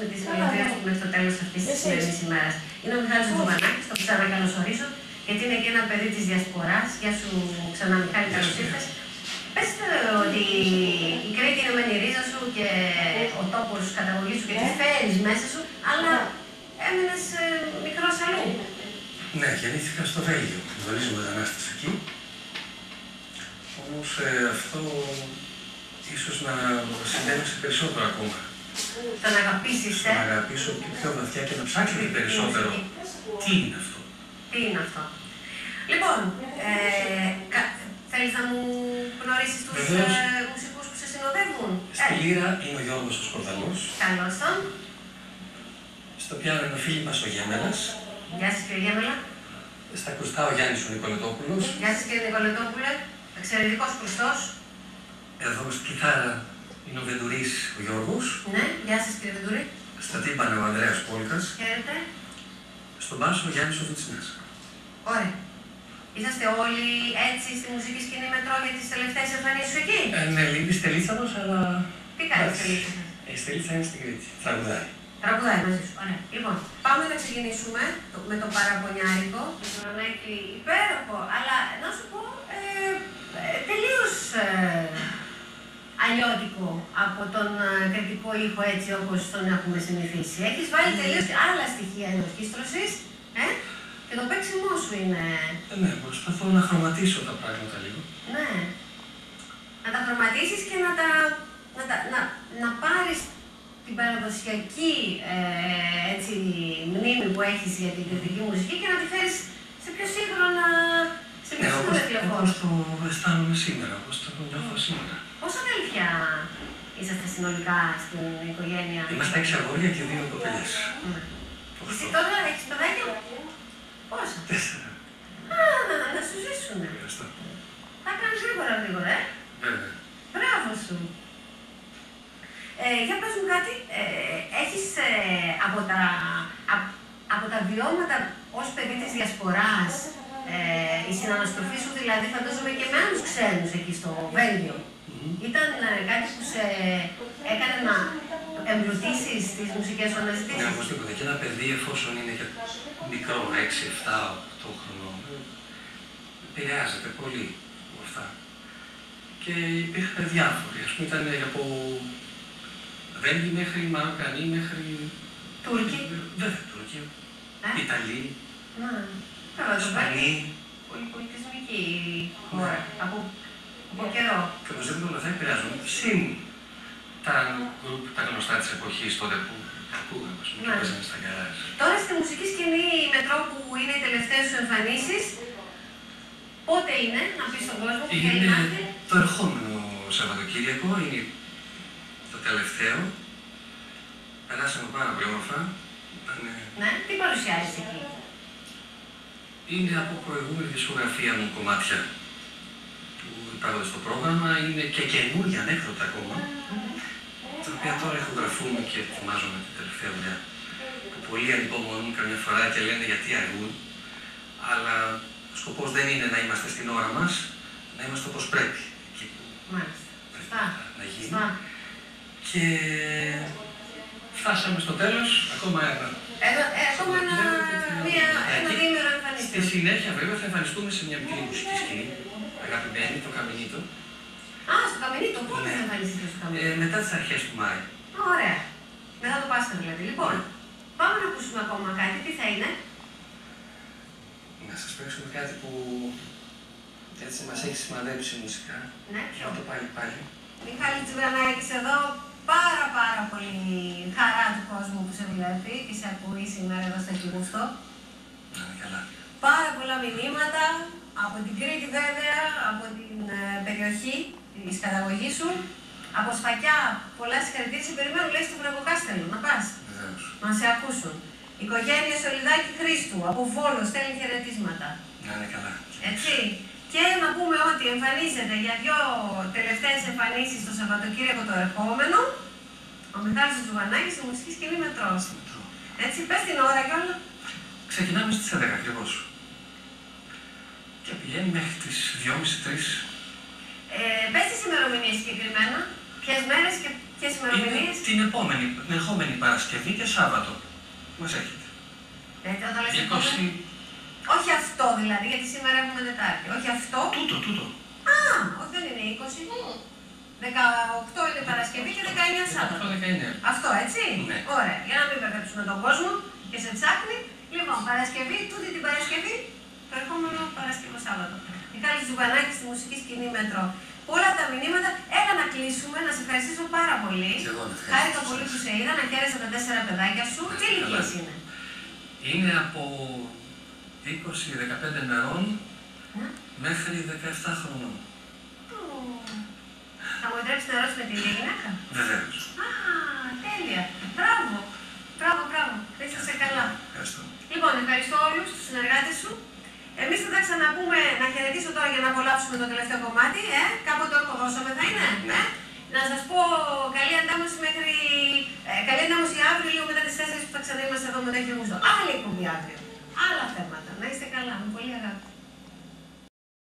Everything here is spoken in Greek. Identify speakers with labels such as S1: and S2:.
S1: με τις μελωδίε του μέχρι το τέλος αυτής της σημερινής ημέρας. Είναι ο Μιχάλης Τζουμανάκη, τον ξανακαλωσορίζω, γιατί είναι και ένα παιδί της Διασποράς. Γεια σου ξανά, Μιχάλη, καλώς ήρθες. Πες ότι η Κρήτη είναι μεν η ρίζα σου και ο τόπος καταγωγής σου και τη φέρεις μέσα σου, αλλά έμεινες μικρός αλλού.
S2: Ναι, γεννήθηκα στο Βέλγιο. Γνωρίζω μετανάστες εκεί. Όμως αυτό ίσως να συντέλεσε περισσότερο ακόμα.
S1: Το να αγαπήσει,
S2: Να
S1: ε.
S2: αγαπήσω και πιο βαθιά και να ψάξω και περισσότερο. Τι είναι αυτό;
S1: Τι είναι αυτό; Λοιπόν, ε, κα- θέλεις να μου γνωρίσεις τους
S2: Βεβαίως.
S1: ε, μουσικούς που σε συνοδεύουν;
S2: Στη λύρα είναι ο Γιώργος ο Σκορδαλός.
S1: καλώς τον.
S2: Στο πιάνο είναι ο Φίλιππας ο Γέμελας.
S1: Γεια σας κύριε Γέμελα.
S2: Στα ακουστά ο Γιάννης ο Νικολετόπουλος.
S1: Γεια σας κύριε Νικολετόπουλε. Εξαιρετικός κρουστός.
S2: Εδώ στη κιθάρα είναι ο Βεντουρής ο Γιώργος.
S1: Ναι, γεια σας κύριε Βεντούρη.
S2: Στα τύμπανα ο Ανδρέας Πόλκας.
S1: Χαίρετε.
S2: Στον μπάσο ο Γιάννης ο Βουτσινάς.
S1: Ωραία. Είσαστε όλοι έτσι στη μουσική σκηνή μετρό για τις τελευταίες εμφανίσεις σου εκεί;
S2: Ε, ναι, λείπει η Στελίτσα μας, αλλά...
S1: Τι κάνεις
S2: εντάξει.
S1: τελείως σας.
S2: Ε, Η Στελίτσα είναι στην Κρήτη. Τραγουδάει.
S1: Τραγουδάει μαζί σου. Ωραία. Λοιπόν, πάμε να ξεκινήσουμε το- με το παραπονιάρικο. Με τον Ανέκη υπέροχο, αλλά να σου πω ε, ε, τελείως ε, αλλιώτικο από τον ε, κριτικό ήχο έτσι όπως τον έχουμε συνηθίσει. Έχεις βάλει τελείως άλλα στοιχεία ενορχήστρωσης ε, και το παίξιμό σου είναι,
S2: Ε, ναι, προσπαθώ να χρωματίσω τα πράγματα λίγο.
S1: ναι, να τα χρωματίσεις και να, τα, να, τα, να, να πάρεις την παραδοσιακή ε, έτσι, μνήμη που έχεις για την κριτική μουσική και να τη φέρεις σε πιο σύγχρονα, σε πιο
S2: Ναι, όπως,
S1: σύγχρονα τηλεφώνη.
S2: όπως το αισθάνομαι σήμερα, όπως το νιώθω σήμερα.
S1: Πόσα αδέλφια είσαστε συνολικά στην οικογένεια;
S2: Είμαστε έξι αγόρια και δύο κοπελιές.
S1: Ναι. Εσύ τώρα έχεις παιδάκια. Πόσα;
S2: Τέσσερα.
S1: Α, να, να σου ζήσουνε.
S2: Ευχαριστώ.
S1: Θα κάνεις γρήγορα γρήγορα, ε.
S2: Βέβαια.
S1: Μπράβο σου. Ε, για πες μου κάτι, ε, έχεις ε, από, τα, α- από τα βιώματα ως παιδί της διασποράς, ε, η συναναστροφή σου δηλαδή φαντάζομαι και με άλλους ξένους εκεί στο Βέλγιο;
S2: Μμμ.
S1: Ήταν ε, κάτι που σε έκανε να εμπλουτίσεις τις μουσικές σου
S2: Ναι,
S1: αναζητήσεις.
S2: οπωσδήποτε. Και ένα παιδί, εφόσον είναι και μικρό, 6, 7, 8 χρονών, επηρεάζεται πολύ από αυτά. Και υπήρχαν διάφοροι. Ας πούμε, ήταν από Βέλγοι μέχρι Μαροκανοί, μέχρι.
S1: Τούρκοι.
S2: Βέβαια, Τούρκοι.
S1: Ε;
S2: Ιταλοί,
S1: Ναι. Καλά, το Βέλγιο.
S2: Ισπανοί.
S1: Πολύ πολιτισμική χώρα. Από, από καιρό.
S2: Και οπωσδήποτε όλα αυτά επηρεάζουν. Συν τα γκρουπ, τα γνωστά της εποχής τότε που ακούγαμε, ας πούμε, και
S1: Ναι.
S2: παίζανε στα γκαράζ.
S1: Τώρα στη μουσική σκηνή Μετρό που είναι οι τελευταίες σου εμφανίσεις, πότε είναι, να πεις στον κόσμο που θέλει να
S2: Είναι
S1: έρθει.
S2: το ερχόμενο Σαββατοκύριακο, είναι το τελευταίο. Περάσαμε πάρα πολύ όμορφα. Ήταν,
S1: Ναι, τι παρουσιάζεις εκεί;
S2: είναι από προηγούμενη δισκογραφία μου κομμάτια που υπάρχουν στο πρόγραμμα. Είναι και καινούργια ανέκδοτα ακόμα, τα οποία τώρα ηχογραφούμε και ετοιμάζουμε την τελευταία δουλειά. Που πολλοί ανυπομονούν καμιά φορά και λένε γιατί αργούν. Αλλά ο σκοπός δεν είναι να είμαστε στην ώρα μας, να είμαστε όπως πρέπει. Εκεί που
S1: Μάλιστα. Σωστά.
S2: να γίνει.
S1: Σωστά.
S2: Και φτάσαμε στο τέλος, ακόμα ένα.
S1: Ένα, ε, ακόμα ένα, μία, ένα
S2: Εκεί.
S1: διήμερο
S2: Στη
S1: εμφανίστηκε.
S2: συνέχεια βέβαια θα εμφανιστούμε σε μια μικρή μουσική σκηνή, αγαπημένη, το Καμινίτο,
S1: Α, στο καμινίτο, πότε
S2: Ναι.
S1: θα εμφανιστείτε στο
S2: ε,
S1: καμινίτο.
S2: μετά τις αρχές του Μάη.
S1: Ωραία. Μετά το Πάσχα δηλαδή. Λοιπόν, πάμε να ακούσουμε ακόμα κάτι. Τι θα είναι;
S2: Να σας παίξουμε κάτι που έτσι μας έχει σημαδέψει μουσικά.
S1: Ναι, ποιο;
S2: Να το πάλι πάλι.
S1: Μιχάλη Τσιβρανάκης εδώ. Πάρα πάρα πολύ χαρά του κόσμου που σε βλέπει και σε ακούει σήμερα εδώ στο Κιγούστο.
S2: Να είναι καλά.
S1: Πάρα πολλά μηνύματα από την Κρήτη βέβαια, από την ε, περιοχή της καταγωγής σου. Από Σφακιά, πολλά συγχαρητήρια. Σε περιμένουν, λέει, στο Βρεγοκάστελο. Να πας,
S2: Βεβαίως.
S1: να σε ακούσουν. Οικογένεια Σολιδάκη Χρήστου, από Βόλο, στέλνει χαιρετίσματα.
S2: Να είναι καλά.
S1: Έτσι. Και να πούμε ότι εμφανίζεται για δύο τελευταίες εμφανίσεις το Σαββατοκύριακο το ερχόμενο ο Μιχάλης Τζουγανάκης στη μουσικής σκηνή Μετρός.
S2: Στο μετρό.
S1: Έτσι, πες την ώρα και όλα.
S2: Ξεκινάμε στις 11 ακριβώς. Και πηγαίνει μέχρι τις 2.30-3.
S1: Ε, πες τις ημερομηνίες συγκεκριμένα, ποιες μέρες και Ποιες
S2: Είναι
S1: ημερομηνίες.
S2: την επόμενη, την ερχόμενη Παρασκευή και Σάββατο. Μας έχετε.
S1: Ε, όταν λες
S2: 20...
S1: επόμενη- Όχι αυτό δηλαδή, γιατί σήμερα έχουμε Τετάρτη. Όχι αυτό.
S2: Τούτο, τούτο.
S1: Α, όχι δεν είναι 20. 18 είναι Παρασκευή και 19 Σάββατο.
S2: 19.
S1: Αυτό έτσι.
S2: Ναι.
S1: Ωραία. Για να μην μπερδέψουμε τον κόσμο και σε ψάχνει. Λοιπόν, Παρασκευή, τούτη την Παρασκευή, το ερχόμενο Παρασκευό Σάββατο. Μιχάλης Τζουμπανάκη στη μουσική σκηνή Μετρό. Όλα τα μηνύματα. Έλα να κλείσουμε, να σε ευχαριστήσω πάρα πολύ.
S2: Και εγώ να ευχαριστήσω.
S1: Χάρηκα πολύ που σε είδα, να χαίρεσαι τα τέσσερα παιδάκια σου. Τι ηλικίε
S2: Καλά.
S1: είναι;
S2: Είναι από 20-15 μερών
S1: Ναι.
S2: μέχρι 17 χρονών.
S1: Ου. Θα μου επιτρέψετε να ρωτήσω με τη γυναίκα.
S2: Βεβαίως.
S1: Α, τέλεια. Στο το τελευταίο κομμάτι, ε, κάποτε ορκοδόσαμε θα είναι. Ναι. Ε? Να σας πω καλή αντάμωση μέχρι... Ε, καλή αντάμωση αύριο, λίγο μετά τι4 που θα ξαναείμαστε εδώ το νομούσο. Άλλη εκπομπή αύριο. Άλλα θέματα. Να είστε καλά. Με πολύ αγάπη.